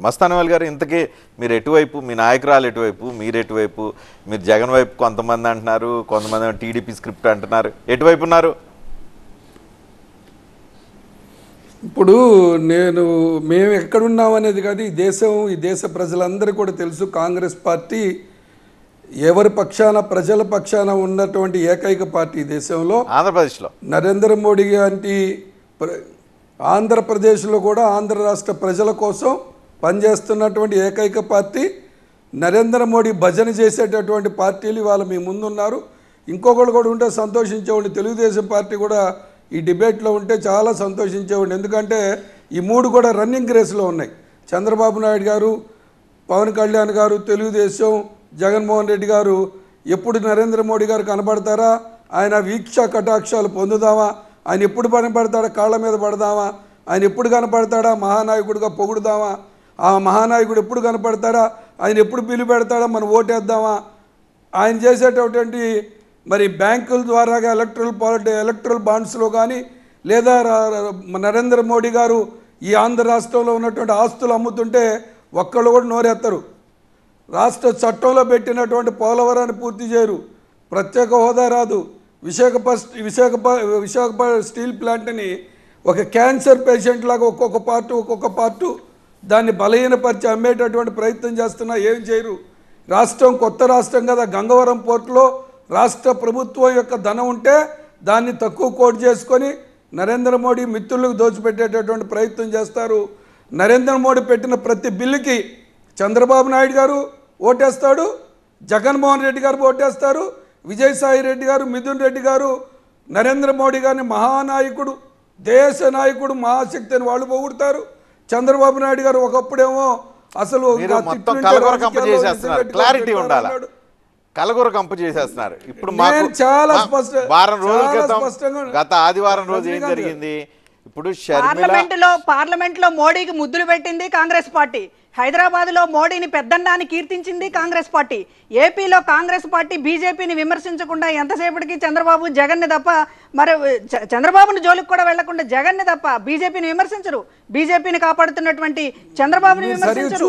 మస్తానవాల్ గారు ఇంతకీ మీరు ఎటువైపు మీ నాయకురాలు ఎటువైపు మీరు ఎటువైపు మీరు జగన్ వైపు కొంతమంది అంటున్నారు కొంతమంది టీడీపీ స్క్రిప్ట్ అంటున్నారు ఎటువైపు ఉన్నారు? ఇప్పుడు నేను మేము ఎక్కడున్నాం అనేది కాదు ఈ దేశం ఈ దేశ ప్రజలందరూ కూడా తెలుసు కాంగ్రెస్ పార్టీ ఎవరి పక్షాన ప్రజల పక్షాన ఉన్నటువంటి ఏకైక పార్టీ దేశంలో. ఆంధ్రప్రదేశ్లో. నరేంద్ర మోడీ ప్ర- ఆంధ్రప్రదేశ్లో కూడా ఆంధ్ర రాష్ట్ర ప్రజల కోసం పనిచేస్తున్నటువంటి ఏకైక పార్టీ నరేంద్ర మోడీ భజన చేసేటటువంటి పార్టీలు ఇవాళ మీ ముందున్నారు. ఇంకొకళ్ళు కూడా ఉంటే సంతోషించేవాడిని. తెలుగుదేశం పార్టీ కూడా ఈ డిబేట్లో ఉంటే చాలా సంతోషించేవాడిని. ఎందుకంటే ఈ మూడు కూడా రన్నింగ్ రేస్లో ఉన్నాయి. చంద్రబాబు నాయుడు గారు పవన్ కళ్యాణ్ గారు తెలుగుదేశం జగన్మోహన్ రెడ్డి గారు ఎప్పుడు నరేంద్ర మోడీ గారు కనబడతారా? ఆయన వీక్ష కటాక్షాలు పొందుదామా? ఆయన ఎప్పుడు కనపడతాడా కాళ్ళ మీద పడదామా? ఆయన ఎప్పుడు కనపడతాడా? మహానాయకుడిగా పొగుడుదామా? ఆ మహానాయకుడు ఎప్పుడు కనపడతాడా? ఆయన ఎప్పుడు బిల్లు పెడతాడా? మనం ఓటేద్దామా? ఆయన చేసేటటువంటి మరి బ్యాంకుల ద్వారా ఎలక్ట్రల్ పాలిటీ ఎలక్ట్రల్ బాండ్స్లో కానీ లేదా నరేంద్ర మోడీ గారు ఈ ఆంధ్ర రాష్ట్రంలో ఉన్నటువంటి ఆస్తులు అమ్ముతుంటే ఒక్కళ్ళు కూడా నోరెత్తరు. రాష్ట్ర చట్టంలో పెట్టినటువంటి పోలవరాన్ని పూర్తి చేయరు. ప్రత్యేక హోదా రాదు. విశాఖప విశాఖప విశాఖప స్టీల్ ప్లాంట్ని ఒక క్యాన్సర్ పేషెంట్ లాగా ఒక్కొక్క పార్టు ఒక్కొక్క పార్టు దాన్ని బలహీనపరిచి అమ్మేటటువంటి ప్రయత్నం చేస్తున్నా ఏం చేయరు. రాష్ట్రం కొత్త రాష్ట్రం కదా గంగవరం పోర్టులో రాష్ట్ర ప్రభుత్వం యొక్క ధనం ఉంటే దాన్ని తక్కువ కోట్ చేసుకొని నరేంద్ర మోడీ మిత్రులకు దోచిపెట్టేటటువంటి ప్రయత్నం చేస్తారు. నరేంద్ర మోడీ పెట్టిన ప్రతి బిల్లుకి చంద్రబాబు నాయుడు గారు ఓటేస్తాడు జగన్మోహన్ రెడ్డి గారు ఓటేస్తారు విజయసాయి రెడ్డి గారు మిథున్ రెడ్డి గారు నరేంద్ర మోడీ గారిని మహానాయకుడు దేశ నాయకుడు మహాశక్తి అని వాళ్ళు పొగుడతారు. చంద్రబాబు నాయుడు గారు ఒకప్పుడేమో అసలు క్లారిటీ ఉండాలి అన్నాడు. కలగూర కంప చేసేస్తున్నారు ఇప్పుడు మాకు చాలా స్పష్టంగా గత ఆదివారం రోజు ఏం. జరిగింది ఇప్పుడు పార్లమెంట్లో పార్లమెంట్లో మోడీకి ముద్దులు పెట్టింది కాంగ్రెస్ పార్టీ. హైదరాబాద్లో మోడీని పెద్దన్నాన్ని కీర్తించింది కాంగ్రెస్ పార్టీ. ఏపీలో కాంగ్రెస్ పార్టీ బీజేపీని విమర్శించకుండా ఎంతసేపటికి చంద్రబాబు జగన్ని తప్ప మరి చంద్రబాబుని జోలికి కూడా వెళ్ళకుండా జగన్ని తప్ప బీజేపీని విమర్శించరు. బీజేపీని కాపాడుతున్నటువంటి చంద్రబాబుని మీరు విమర్శించరు.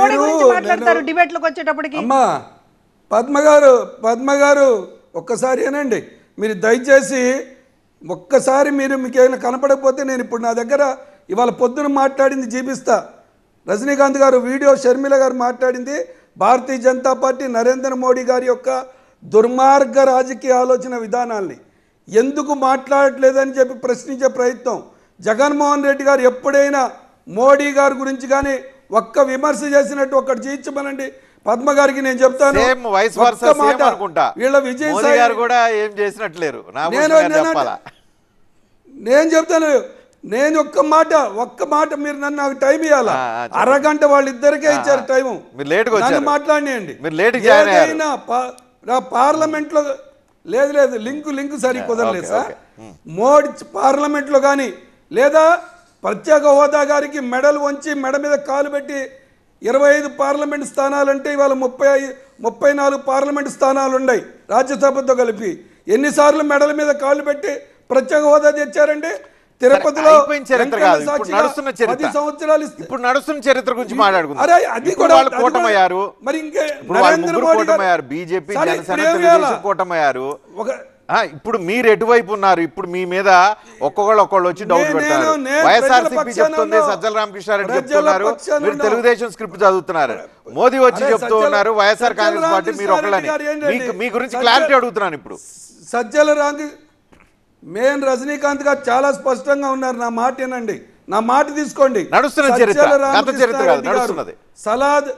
మోడీ గురించి మాట్లాడతారు డిబేట్లకు వచ్చేటప్పటికి. అమ్మా పద్మ గారు పద్మ గారు ఒక్కసారి ఏనండి మీరు దయచేసి ఒక్కసారి మీరు మీకు ఏమైనా కనపడకపోతే నేను ఇప్పుడు నా దగ్గర ఇవాళ పొద్దున మాట్లాడింది చూపిస్తా రజనీకాంత్ గారు వీడియో షర్మిల గారు మాట్లాడింది. భారతీయ జనతా పార్టీ నరేంద్ర మోడీ గారి యొక్క దుర్మార్గ రాజకీయ ఆలోచన విధానాల్ని ఎందుకు మాట్లాడట్లేదని చెప్పి ప్రశ్నించే ప్రయత్నం. జగన్మోహన్ రెడ్డి గారు ఎప్పుడైనా మోడీ గారి గురించి కానీ ఒక్క విమర్శ చేసినట్టు ఒక్కటి చేయించమనండి. పద్మ గారికి నేను చెప్తాను. వీళ్ళ విజయ్ మోదీ సాయి గారు కూడా ఏం చేసినట్లేరు. నేను- చెప్తాను. నేను ఒక్క మాట ఒక్క మాట మీరు నన్ను నాకు టైం ఇవ్వాలా. అరగంట వాళ్ళిద్దరికే ఇచ్చారు లేటుగా నన్ను వచ్చారు. మాట్లాడియండి మీరు లేటుగా జాయిన్ అయ్యారు. ఏదైనా పా- నా పార్లమెంట్లో లేదు లేదు లింకు లింకు సరిగ్గా కుదరలేదు సార్. మోడీ పార్లమెంట్లో కానీ లేదా ప్రత్యేక హోదా గారికి మెడలు వంచి మెడ మీద కాలు పెట్టి ఇరవై ఐదు పార్లమెంట్ స్థానాలంటే ఇవాళ ముప్పై ముప్పై నాలుగు పార్లమెంట్ స్థానాలు ఉన్నాయి రాజ్యసభతో కలిపి. ఎన్నిసార్లు మెడల మీద కాలు పెట్టి ప్రత్యేక హోదా తెచ్చారండి తిరుపతిలో పది సంవత్సరాలు ఇప్పుడు నడుస్తున్న చరిత్ర గురించి కూటమయ్యారు. మరి ఇంకే నరేంద్ర మోడీ కూటమయ్యారు. బీజేపీ జనసేన? కూటమయ్యారు. ఇప్పుడు మీరు ఎటువైపు ఉన్నారు? ఇప్పుడు మీ మీద ఒక్కొక్కళ్ళు ఒక్కొళ్ళు వచ్చి డౌట్ నేను వైఎస్ఆర్సీపీ చెప్తుంది. సజ్జల రామకృష్ణారెడ్డి చెప్తున్నారు. మీరు. తెలుగుదేశం స్క్రిప్ట్ చదువుతున్నారు. మోదీ వచ్చి చెప్తూ ఉన్నారు వైఎస్ఆర్ కాంగ్రెస్ పార్టీ మీరు ఒకళ్ళని మీ గురించి క్లారిటీ అడుగుతున్నాను ఇప్పుడు. సజ్జల రాంగ్ మేన్ రజనీకాంత్ గారు చాలా స్పష్టంగా ఉన్నారు. నా మాట వినండి. నా మాట తీసుకోండి. నడుస్తున్న చరిత్ర. సలాద్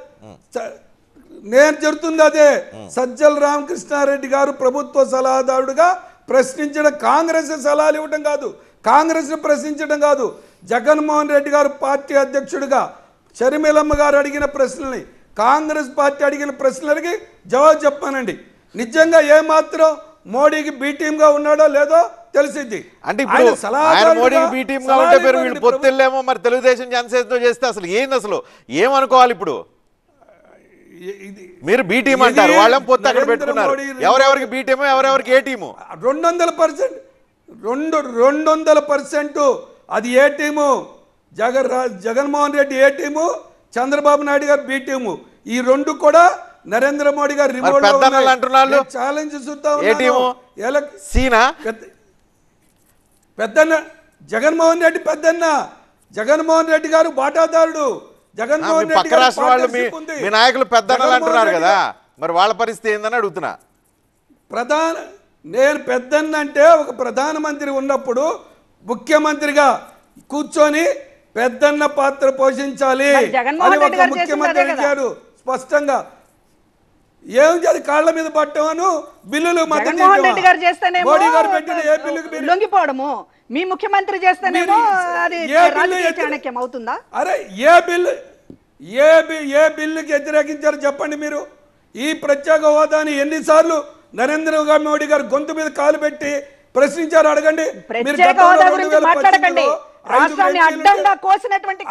నేను చెబుతుంది అదే. సజ్జల రామకృష్ణారెడ్డి గారు ప్రభుత్వ సలహాదారుడుగా ప్రశ్నించడం కాంగ్రెస్ సలహాలు ఇవ్వడం కాదు. కాంగ్రెస్ ప్రశ్నించడం కాదు. జగన్మోహన్ రెడ్డి గారు పార్టీ అధ్యక్షుడిగా షర్మిలమ్మ గారు అడిగిన ప్రశ్నల్ని కాంగ్రెస్ పార్టీ అడిగిన ప్రశ్నలకి జవాబు చెప్పానండి. నిజంగా ఏమాత్రం మోడీకి బీ టీమ్గా ఉన్నాడో లేదో తెలిసిద్ది అంటే మోడీకి బీ టీమ్గా ఉంటే మరి తెలుగుదేశం జనసేనతో చేస్తే అసలు ఏంది అసలు? ఏమనుకోవాలి ఇప్పుడు? మీరు బీ టీం ఇది అంటారు. వాళ్ళేం పొత్తు అక్కడ పెట్టుకున్నారు. ఎవరెవరికి బీ టీమో ఎవరెవరికి ఏ టీము రెండు వందల పర్సెంట్ రెండు రెండు వందల పర్సెంట్ అది A team Jagan Jaganmohan Reddy A team Chandrababu Naidu గారు బి టీము ఈ రెండు కూడా నరేంద్ర మోడీ గారు రిమోట్ అంటున్నారు. ఛాలెంజ్ సీనా? పెద్ద పెద్దన్న జగన్మోహన్ రెడ్డి పెద్దన్న. జగన్మోహన్ రెడ్డి గారు బాటాదారుడు. జగన్మోహన్ రెడ్డి పక్క రాష్ట్రం వాళ్ళు మీ నాయకులు పెద్దన్నలు అంటున్నారు కదా. మరి వాళ్ళ పరిస్థితి ఏందని అడుగుతున్నా. ప్రధాన నేను పెద్దన్న అంటే ఒక ప్రధానమంత్రి ఉన్నప్పుడు ముఖ్యమంత్రిగా కూర్చొని పెద్దన్న పాత్ర పోషించాలి ముఖ్యమంత్రి. అడిగారు. స్పష్టంగా ఏం చేది కాళ్ళ మీద పట్టమను బిల్లులు జగన్మోహన్? రెడ్డి గారు చేస్తేనేమో మోడీ గారు పెట్టిన ఏ బిల్లుకి మీరు లొంగిపోవడము. మీ ముఖ్యమంత్రి చేస్తేనేమో అది రాజకీయ చాణక్యం అవుతుందా? అరే ఏ బిల్లు ఏ ఏ బిల్లుకి వ్యతిరేకించారు చెప్పండి మీరు? ఈ ప్రత్యేక హోదాని ఎన్నిసార్లు నరేంద్ర మోడీ గారు గొంతు మీద కాలు పెట్టి ప్రశ్నించారు అడగండి. మీరు రాష్ట్రాన్ని అడ్డంగా కోసినటువంటి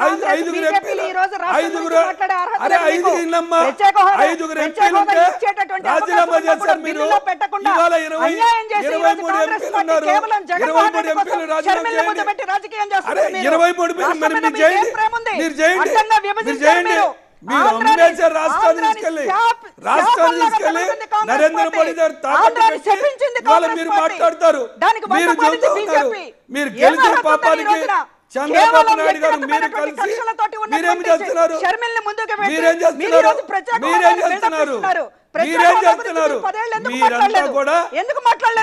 రాజకీయం చేస్తున్నారు మీరు. రాష్ట్రాన్ని తీసుకెళ్ళి రాష్ట్రాన్ని తీసుకెళ్ళి నరేంద్ర. మోడీ గారు తాకట్టు. మాట్లాడతారు పాపానికి? చంద్రబాబు నాయుడు గారు కలిసి చేస్తున్నారు మీరేం చేస్తున్నారు మీరేం మీరేం మీరంతా? కూడా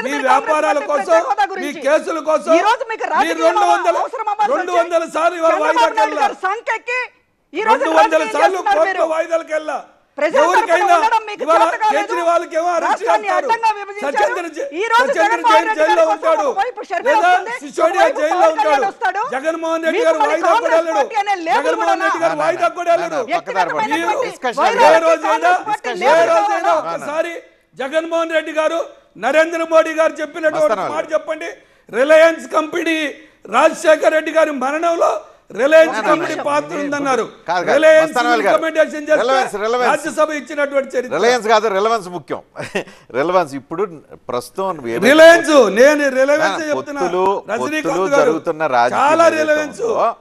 మీ వ్యాపారాల కోసం మీ? కేసుల కోసం ఈ రోజు మీకు మీరు రాజకీయాల్లో రెండు వందల రెండు వందల సార్లు ఇవాళ ఈ రోజు వందల సార్లు. వాయిదాలకు వెళ్ళా ఎవరికైనా ఇవాళ జగన్మోహన్ రెడ్డి జైల్లో గారి ఉంటాడు. లేదా సిసోడియా జైల్లో ఉంటాడు. జగన్మోహన్ రెడ్డి గారు వాయిదా కూడా వెళ్ళడు. జగన్మోహన్ రెడ్డి వాయిదా కూడా వెళ్ళడు. ఏ. రోజైనా ఏ. రోజైనా జగన్మోహన్ రెడ్డి నరేంద్ర మోడీ గారు చెప్పినటువంటి మాట చెప్పండి. రిలయన్స్ కంపెనీ రాజశేఖర్ రెడ్డి గారి మరణంలో రిలయన్స్ కంపెనీ పాత్ర ఉందన్నారు. రిలయన్స్ చేస్తే. రాజ్యసభ ఇచ్చినటువంటి చరిత్ర. రిలయన్స్ కాదు రిలవెన్స్ ముఖ్యం. రిలవెన్స్ ఇప్పుడు ప్రస్తుతం రిలయన్స్ నేను రిలయన్స్ నా- చెప్తున్నా. పొత్తులు రజనీకాంత్ గారు చాలా ఉందో,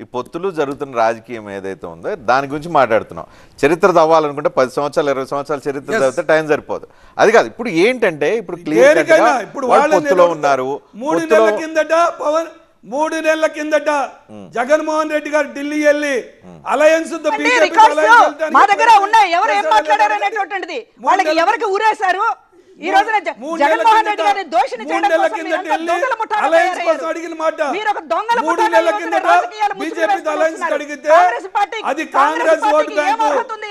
ఈ పొత్తులు జరుగుతున్న రాజకీయం ఏదైతే ఉందో దాని గురించి మాట్లాడుతున్నాం. చరిత్ర తవ్వాలనుకుంటే పది సంవత్సరాలు ఇరవై సంవత్సరాల చరిత్ర. చదివితే టైం సరిపోదు. అది కాదు ఇప్పుడు ఏంటంటే ఇప్పుడు క్లియర్ ఇప్పుడు వాళ్ళ పొత్తులో ఉన్నారు. మూడు నెలల కిందట పవన్ మూడు నెలల కిందట జగన్మోహన్ రెడ్డి గారు ఢిల్లీ వెళ్ళి అలయన్స్ మా దగ్గర ఉన్నాయి. ఎవరు ఏం మాట్లాడారు అనేటువంటిది? వాళ్ళకి ఎవరికి ఊరేశారు? ఈ రోజున జగన్మోహన్ రెడ్డి గారిని దోషిని అడిగిన మాట మూడు నెలల కిందట బీజేపీ అలయన్స్. అడిగితే కాంగ్రెస్ పార్టీ- అది కాంగ్రెస్ ఓటు బ్యాంకు?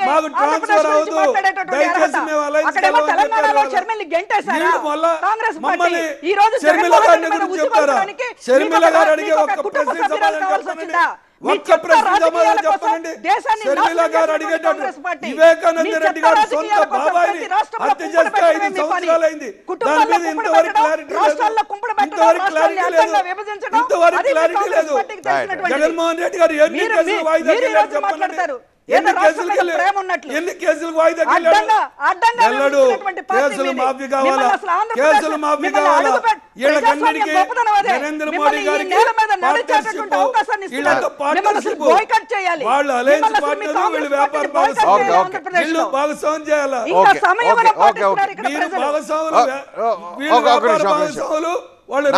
మాకు ట్రాన్స్ఫర్ అవ్వదు దయచేసి. మేము అలయన్స్ కాంగ్రెస్ పార్టీ ఈ రోజు జగన్మోహన్ గారిని గురించి చెప్తారా మీకు గారు అడిగే ఒక ప్రశ్న సమాధానం ఒక్క ప్రశ్న చెప్పండి షర్మిల గారు అడిగేటట్టు. వివేకానంద రెడ్డి గారు సొంత బాబాయిని హత్య చేస్తే ఐదు. సంవత్సరాలైంది దాని మీద ఇంతవరకు క్లారిటీ లేదు ఇంతవరకు క్లారిటీ ఇంతవరకు క్లారిటీ. జగన్మోహన్ రెడ్డి గారు ఎన్ని కేసులు వాయిదా చెప్పండి. ఎన్ని కేసులు రాష్ట్రం మీద ప్రేమ ఉన్నట్లు. ఎన్ని కేసులు వాయిదా అడ్డంగా అడ్డంగా వెళ్ళడు కేసులు. మాఫీ కావాలా కేసులు మాఫీ కావాలా వీళ్ళకన్నిటికీ. నరేంద్ర మోడీ గారికి. వీళ్ళతో. వాళ్ళు అలయన్స్ పార్ట్నర్ వీళ్ళు వ్యాపార చేయాలి. వీళ్ళు మీరు భాగస్వాములు వీళ్ళు వ్యాపార వాళ్ళు